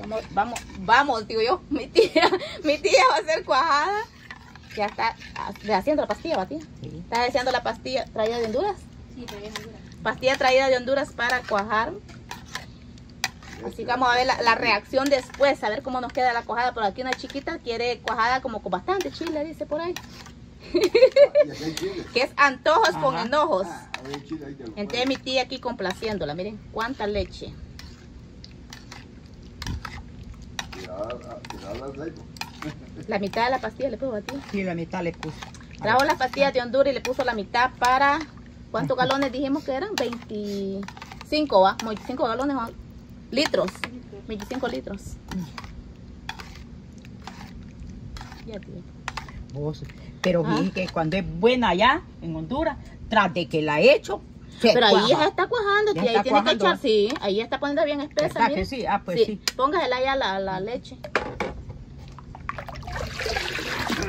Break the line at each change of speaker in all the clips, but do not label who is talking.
Vamos, vamos, vamos, digo yo. Mi tía, mi tía va a hacer cuajada. Ya está ah, haciendo la pastilla, ¿va, tía?
Sí.
Está haciendo la pastilla traída de Honduras.
Sí, todavía es dura.
Pastilla traída de Honduras para cuajar. Así que vamos a ver la, la reacción después, a ver cómo nos queda la cuajada. Por aquí una chiquita quiere cuajada como con bastante chile, dice por ahí. Que es antojos con enojos.
Ah,
Entonces mi tía aquí complaciéndola, miren cuánta leche.
Ah.
La mitad de la pastilla le puso a tía.
Sí, la mitad le puse.
Trajo las pastillas de Honduras y le puso la mitad para... ¿Cuántos galones dijimos que eran? 25, ¿va? 25 galones, ¿va? litros. 25 litros. Ya, tía.
Vos. Pero
Ah.
que cuando es buena allá, en Honduras, tras de que la he hecho, se
Pero ahí
cuaja.
ya está cuajando,
Ya
tía. Ahí
está
tiene que
cuajando,
echar, sí. Ahí está poniendo bien espesa.
¿Verdad
mire.
que sí? Ah, pues
sí.
sí.
Póngasela ya la, la leche.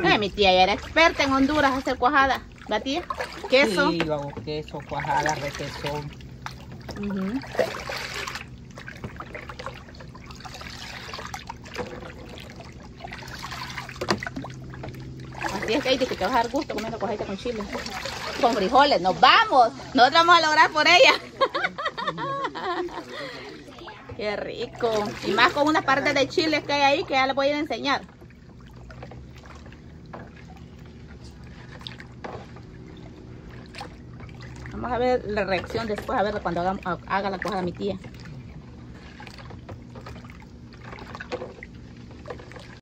Eh, mi tía ya era experta en Honduras hacer cuajada. ¿La tía? Queso.
Sí, yo hago queso, cuajada, requesón.
Que te vas a dar gusto comiendo cuajita con chile. Con frijoles. Nos vamos. Nosotros vamos a lograr por ella. Qué rico. Y más con unas partes de chile que hay ahí que ya les voy a ir a enseñar. Vamos a ver la reacción después, a ver cuando haga, haga la cuajada mi tía.